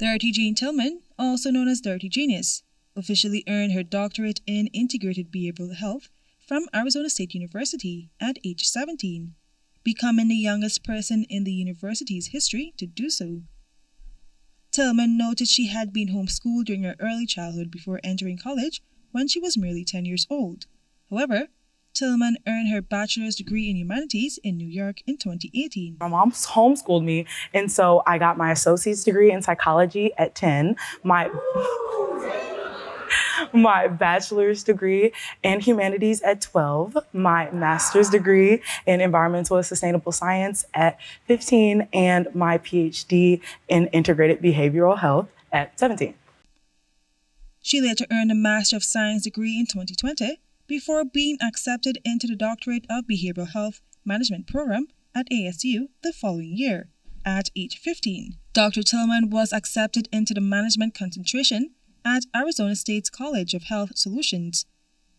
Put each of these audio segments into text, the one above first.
Dorothy Jean Tillman, also known as Dorothy Jeanius, officially earned her doctorate in integrated behavioral health from Arizona State University at age 17, becoming the youngest person in the university's history to do so. Tillman noted she had been homeschooled during her early childhood before entering college when she was merely 10 years old. However, Tillman earned her bachelor's degree in humanities in New York in 2018. My mom homeschooled me, and so I got my associate's degree in psychology at 10. My my bachelor's degree in humanities at 12, my master's degree in environmental and sustainable science at 15, and my PhD in integrated behavioral health at 17. She later earned a Master of Science degree in 2020 before being accepted into the Doctorate of Behavioral Health Management program at ASU the following year at age 15. Dr. Tillman was accepted into the management concentration at Arizona State's College of Health Solutions,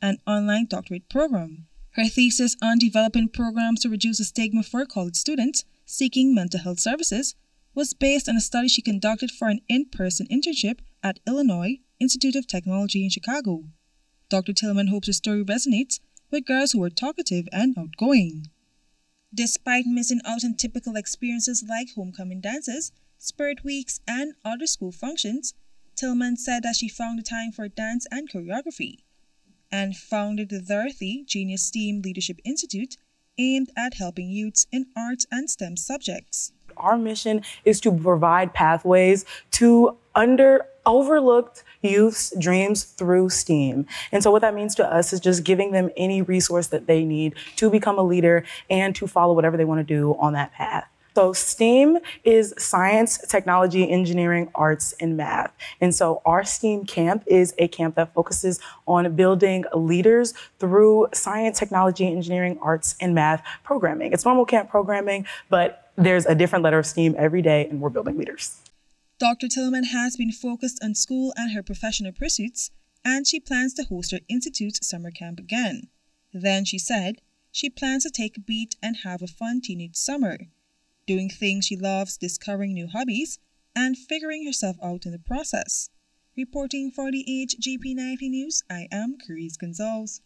an online doctorate program. Her thesis on developing programs to reduce the stigma for college students seeking mental health services was based on a study she conducted for an in person internship at Illinois Institute of Technology in Chicago. Dr. Tillman hopes the story resonates with girls who are talkative and outgoing. Despite missing out on typical experiences like homecoming dances, spirit weeks, and other school functions, Tillman said that she found the time for dance and choreography and founded the Dorothy Jeanius STEAM Leadership Institute aimed at helping youths in arts and STEM subjects. Our mission is to provide pathways to under overlooked youth's dreams through STEAM. And so what that means to us is just giving them any resource that they need to become a leader and to follow whatever they want to do on that path. So STEAM is science, technology, engineering, arts, and math. And so our STEAM camp is a camp that focuses on building leaders through science, technology, engineering, arts, and math programming. It's normal camp programming, but there's a different letter of STEAM every day, and we're building leaders. Dr. Tillman has been focused on school and her professional pursuits, and she plans to host her institute's summer camp again. Then she said she plans to take a beat and have a fun teenage summer doing things she loves, discovering new hobbies, and figuring herself out in the process. Reporting for the HGPTV News, I am Kerese Gonsalves.